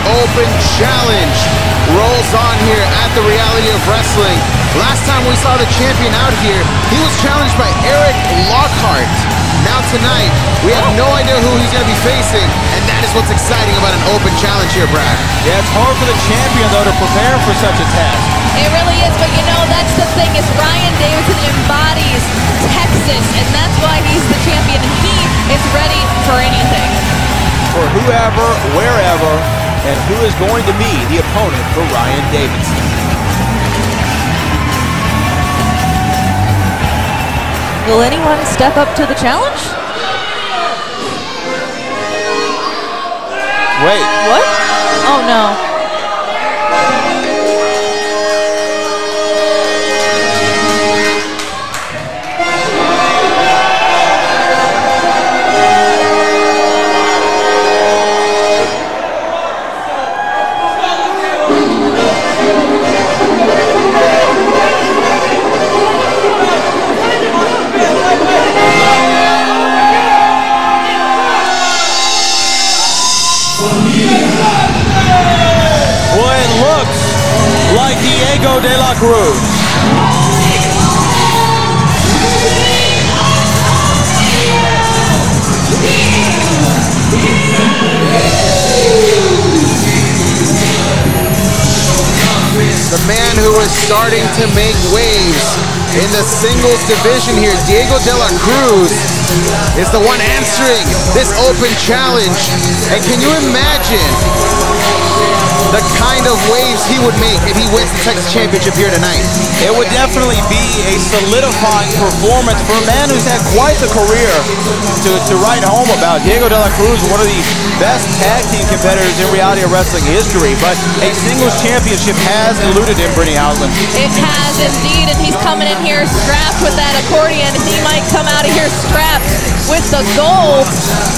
The Texas Championship Open Challenge rolls on here at the Reality of Wrestling. Last time we saw the champion out here, he was challenged by Eric Lockhart. Now tonight, we have no idea who he's going to be facing, and that is what's exciting about an open challenge here, Brad. Yeah, it's hard for the champion, though, to prepare for such a task. It really is, but you know, that's the thing, is Ryan Davidson embodies Texas, and that's why he's the champion, and he is ready for anything. For whoever, wherever, and who is going to be the opponent for Ryan Davidson. Will anyone step up to the challenge? Wait. What? Oh no. Diego de la Cruz. The man who is starting to make waves in the singles division here, Diego de la Cruz, is the one answering this open challenge. And can you imagine the kind of waves he would make if he wins the Texas Championship here tonight. It would definitely be a solidifying performance for a man who's had quite the career to, to write home about. Diego de la Cruz, one of the best tag team competitors in reality of wrestling history, but a singles championship has eluded him, Brittany Houseland. It has indeed, and he's coming in here strapped with that accordion. He might come out of here strapped with the gold,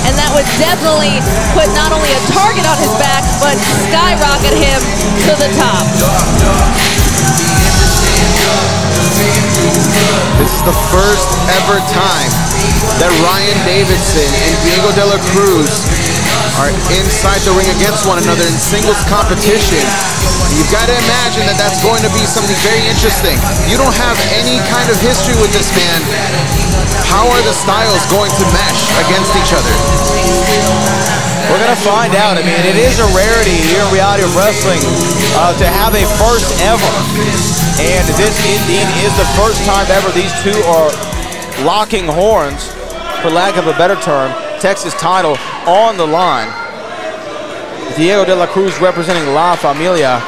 and that would definitely put not only a target on his back, but skyrocket him to the top. This is the first ever time that Ryan Davidson and Diego de la Cruz are inside the ring against one another in singles competition. You've got to imagine that that's going to be something very interesting. You don't have any kind of history with this man. How are the styles going to mesh against each other? We're going to find out. I mean, it is a rarity here in reality of wrestling uh, to have a first ever. And this indeed is the first time ever these two are locking horns, for lack of a better term, Texas title on the line. Diego de la Cruz representing La Familia.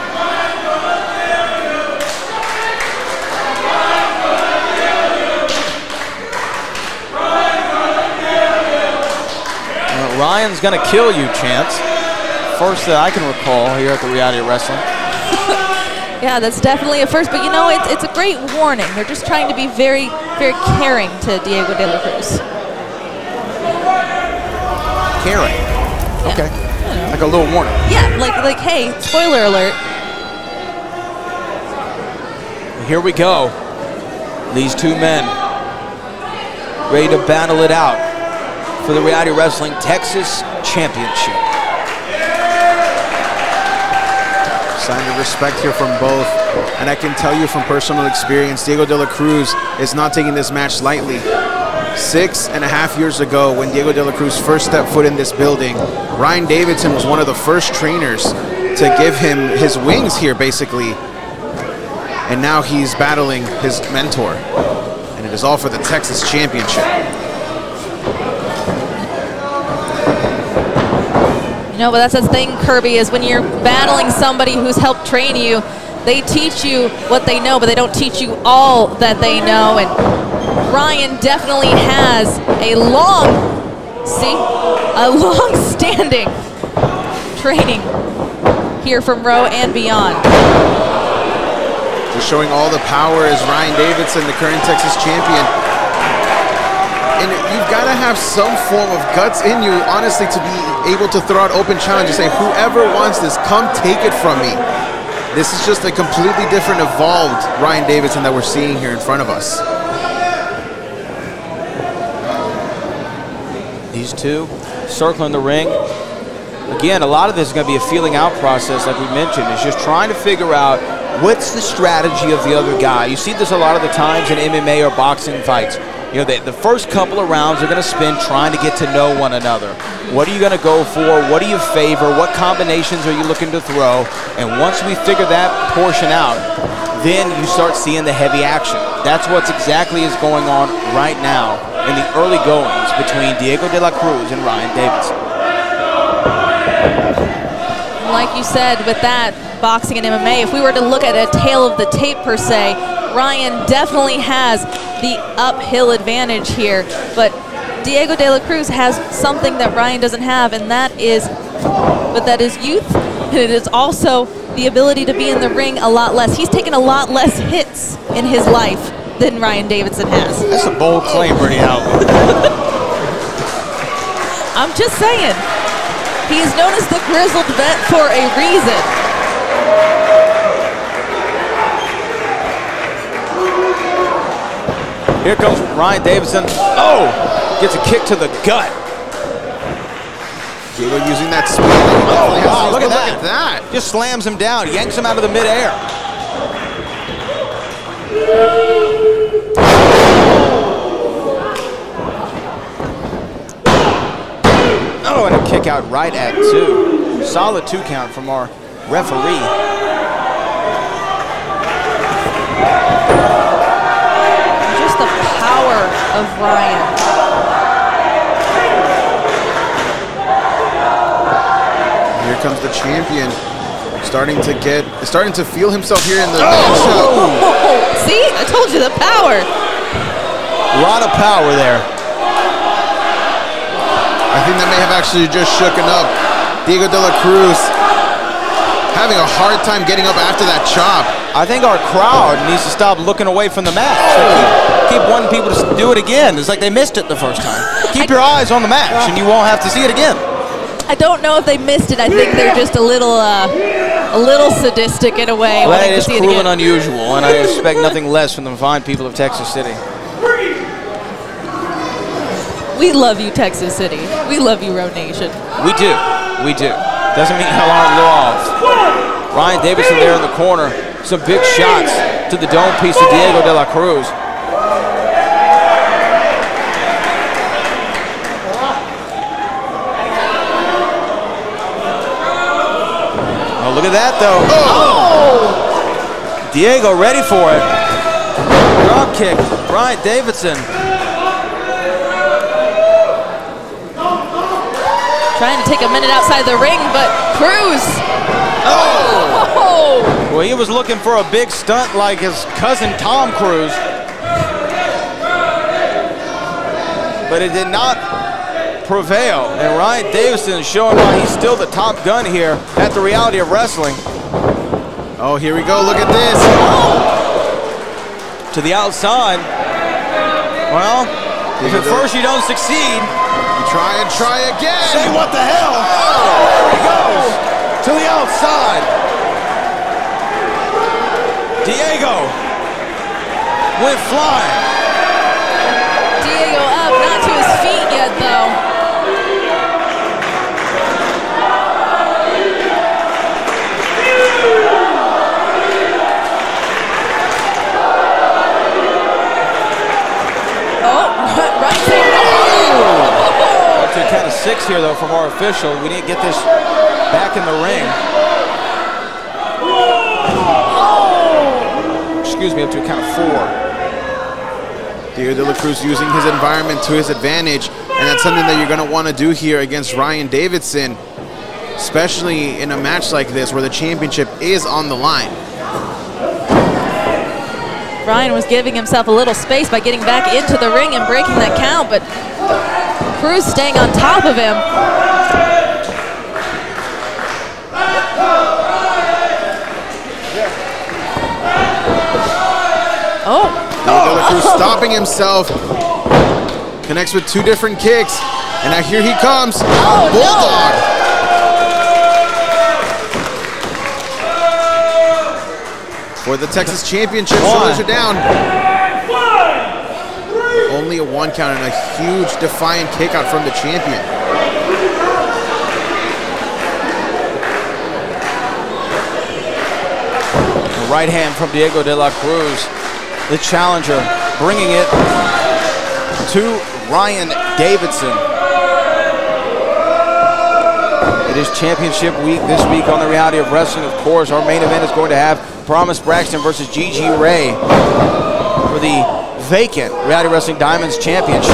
Ryan's gonna kill you, Chance. First that I can recall here at the Reality of Wrestling. yeah, that's definitely a first, but you know, it's, it's a great warning. They're just trying to be very, very caring to Diego de la Cruz. Caring? Okay. Like a little warning. Yeah, like, like hey, spoiler alert. Here we go. These two men ready to battle it out for the Reality Wrestling Texas Championship. Sign of respect here from both. And I can tell you from personal experience, Diego de la Cruz is not taking this match lightly. Six and a half years ago, when Diego de la Cruz first stepped foot in this building, Ryan Davidson was one of the first trainers to give him his wings here, basically. And now he's battling his mentor. And it is all for the Texas Championship. You know, but that's the thing, Kirby, is when you're battling somebody who's helped train you, they teach you what they know, but they don't teach you all that they know. And Ryan definitely has a long, see, a long-standing training here from Row and beyond. Just showing all the power as Ryan Davidson, the current Texas champion. And you've got to have some form of guts in you, honestly, to be able to throw out open challenges. say, whoever wants this, come take it from me. This is just a completely different, evolved Ryan Davidson that we're seeing here in front of us. These two circling the ring. again, a lot of this is going to be a feeling out process, like we mentioned. It's just trying to figure out what's the strategy of the other guy. You see this a lot of the times in MMA or boxing fights. You know, they, the first couple of rounds are going to spend trying to get to know one another. What are you going to go for? What do you favor? What combinations are you looking to throw? And once we figure that portion out, then you start seeing the heavy action. That's what's exactly is going on right now in the early goings between Diego de la Cruz and Ryan Davidson. Like you said, with that boxing and MMA, if we were to look at a tale of the tape per se, Ryan definitely has the uphill advantage here. But Diego de la Cruz has something that Ryan doesn't have, and that is, but that is youth, and it is also the ability to be in the ring a lot less. He's taken a lot less hits in his life than Ryan Davidson has. That's a bold claim, Brittany Howell. I'm just saying. He is known as the grizzled vet for a reason. Here comes Ryan Davidson. Oh, gets a kick to the gut. Diego using that speed. Oh, wow, look at, look that. at that. Just slams him down, yanks him out of the midair. Oh, and a kick out right at two. Solid two count from our referee. Just the power of Ryan. Here comes the champion. Starting to get, starting to feel himself here in the oh. See, I told you the power. A lot of power there. I think that may have actually just shooken up Diego de la Cruz having a hard time getting up after that chop. I think our crowd needs to stop looking away from the match. Keep, keep, wanting people to do it again. It's like they missed it the first time. Keep your eyes on the match, and you won't have to see it again. I don't know if they missed it. I think they're just a little, uh, a little sadistic in a way. Well, that is cruel and unusual, and I expect nothing less from the fine people of Texas City. We love you, Texas City. We love you, ROW Nation. We do. We do. Doesn't mean how long off. Ryan Davidson there in the corner. Some big shots to the dome piece of Diego de la Cruz. Oh, look at that, though. Oh! Diego ready for it. Drop kick, Ryan Davidson. To take a minute outside the ring, but Cruz. Oh! oh. Well, he was looking for a big stunt like his cousin Tom Cruise. But it did not prevail. And Ryan Davidson is showing why he's still the top gun here at the reality of wrestling. Oh, here we go. Look at this. To the outside. Well, if at first you don't succeed, Try and try again. Say what the hell. Oh, there he goes. To the outside. Diego went flying. Count of six here, though, from our official. We need to get this back in the ring. Excuse me, up to a count of four. Diego de la Cruz using his environment to his advantage, and that's something that you're going to want to do here against Ryan Davidson, especially in a match like this where the championship is on the line. Ryan was giving himself a little space by getting back into the ring and breaking that count, but Cruz staying on top of him. Oh. oh. Cruz stopping himself. Connects with two different kicks. And now here he comes. Oh, Bulldog. No. For the Texas Championship, shoulders are down only a one count and a huge defiant kick out from the champion. Right hand from Diego de la Cruz, the challenger, bringing it to Ryan Davidson. It is championship week this week on The Reality of Wrestling. Of course, our main event is going to have Promise Braxton versus Gigi Ray for the vacant Reality Wrestling Diamonds Championship.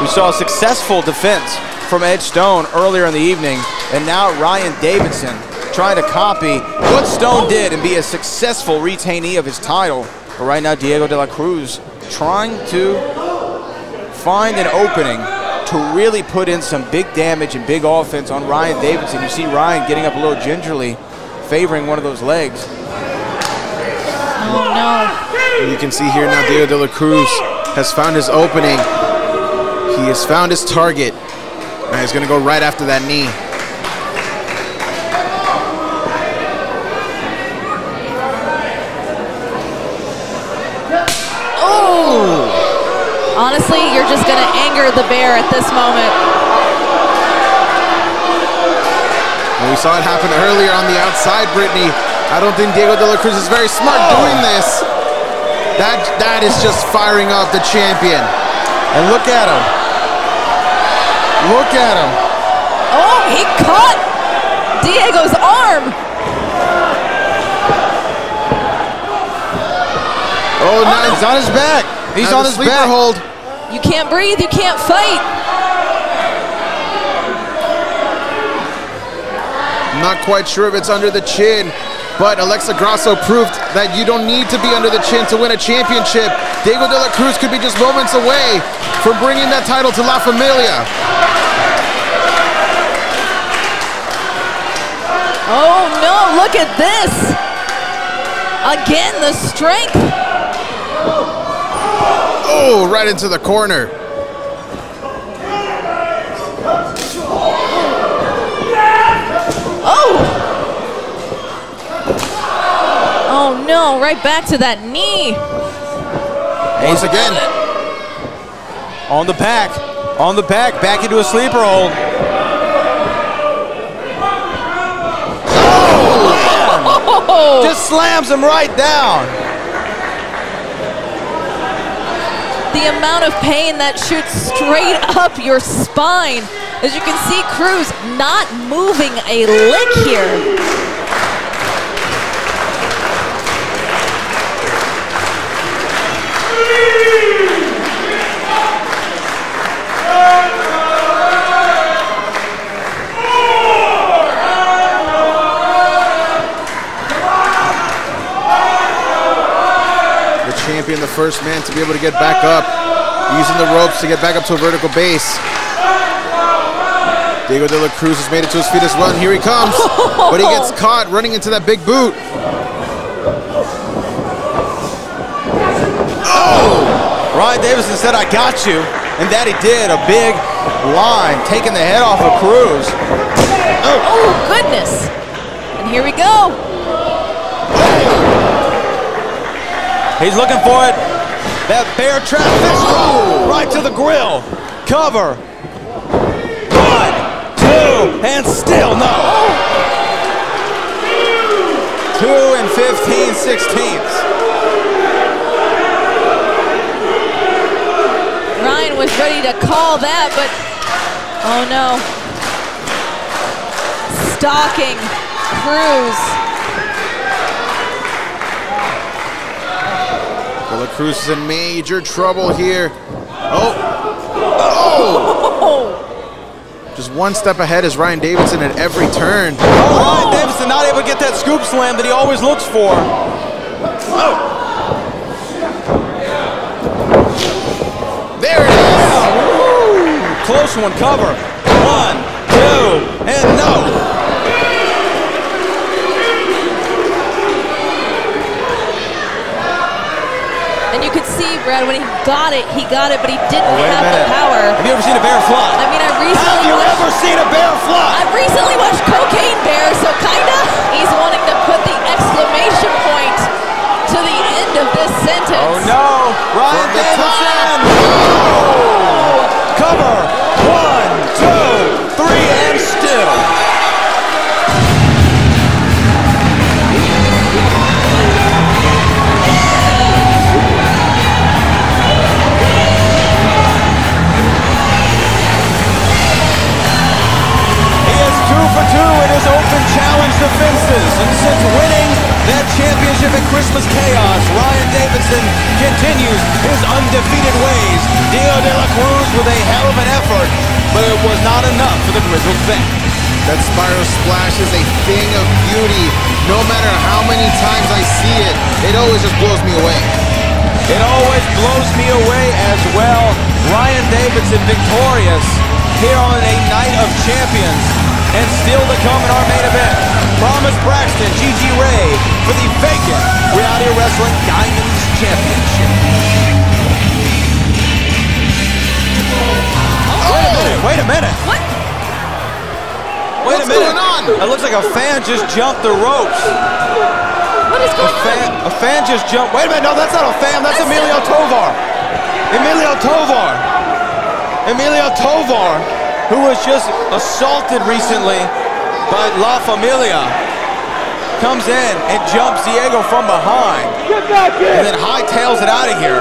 We saw a successful defense from Ed Stone earlier in the evening, and now Ryan Davidson trying to copy what Stone did and be a successful retainee of his title. But right now, Diego de la Cruz trying to find an opening to really put in some big damage and big offense on Ryan Davidson. You see Ryan getting up a little gingerly, favoring one of those legs. Oh, no. You can see here now Diego de la Cruz has found his opening. He has found his target. And he's going to go right after that knee. Oh! Honestly, you're just going to anger the bear at this moment. And we saw it happen earlier on the outside, Brittany. I don't think Diego de la Cruz is very smart oh. doing this. That That is just firing off the champion. And look at him. Look at him. Oh, he caught Diego's arm. Oh, oh now He's on his back. He's now on his sleeper back. hold. You can't breathe. You can't fight. I'm not quite sure if it's under the chin, but Alexa Grasso proved that you don't need to be under the chin to win a championship. Diego de la Cruz could be just moments away from bringing that title to La Familia. Oh no, look at this. Again, the strength. Oh, right into the corner. Oh no, right back to that knee. Once again, On the back. On the back. Back into a sleeper hold. Oh, Just slams him right down. the amount of pain that shoots straight up your spine. As you can see, Cruz not moving a lick here. The first man to be able to get back up, using the ropes to get back up to a vertical base. Diego de la Cruz has made it to his feet as well, and here he comes. But he gets caught running into that big boot. Oh! Ryan Davidson said, I got you. And that he did. A big line taking the head off of Cruz. Oh, goodness. And here we go. He's looking for it. That bear trap fist roll right to the grill. Cover. One, two, and still no. Two and 15 sixteenths. Ryan was ready to call that, but oh no. Stalking Cruz. La Cruz is in major trouble here. Oh, Oh, just one step ahead is Ryan Davidson at every turn. Oh, Ryan Davidson not able to get that scoop slam that he always looks for. Oh. There it is. Close one, cover. One, two, and no. and you could see, Brad, when he got it, he got it, but he didn't Wait a have the power. Have you ever seen a bear fly? I mean, I Have recently you watched, ever seen a bear fly? I've recently watched Cocaine Bear, so kinda he's wanting to put the exclamation point to the end of this sentence. Oh no! Ryan From the Davidson! Oh! Cover! One, two, three, and still. Blows me away. It always blows me away as well. Ryan Davidson victorious here on a night of champions. And still to come in our main event, Promise Braxton, Gigi Ray for the vacant Reality Wrestling Diamonds Championship. Oh. Wait a minute, wait a minute. What? Wait What's a minute. going on? It looks like a fan just jumped the ropes. What is A fan, on? a fan just jumped. Wait a minute, no, that's not a fan. That's That's- Emilio Tovar. Emilio Tovar. Emilio Tovar, who was just assaulted recently by La Familia, comes in and jumps Diego from behind. And then hightails it out of here.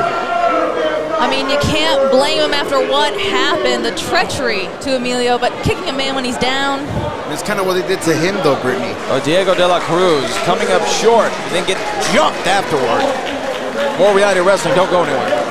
I mean, you can't blame him after what happened, the treachery to Emilio, but kicking a man when he's down. It's kind of what they did to him, though, Brittany. Oh, Diego de la Cruz coming up short and then get jumped afterward. More reality wrestling, don't go anywhere.